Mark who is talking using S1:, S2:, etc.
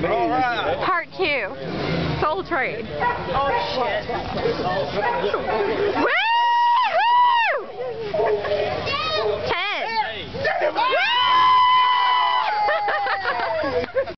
S1: Part two. Soul trade.
S2: Oh shit.
S1: Ten.
S3: Hey.